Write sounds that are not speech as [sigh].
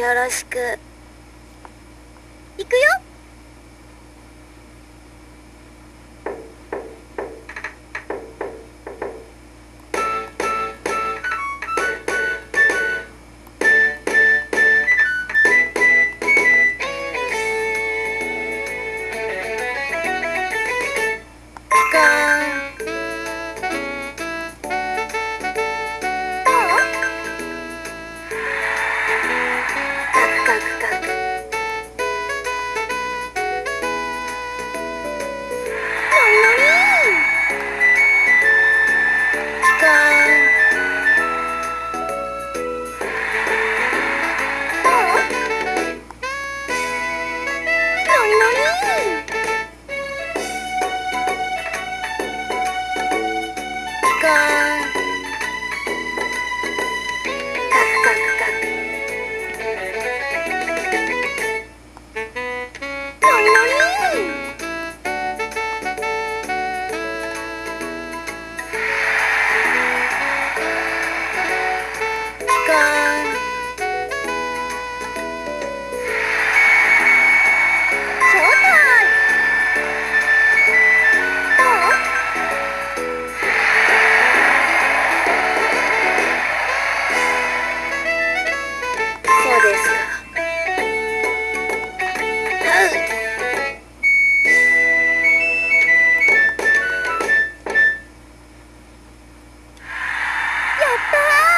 よろしく。いくよ。タクク Ah! [laughs]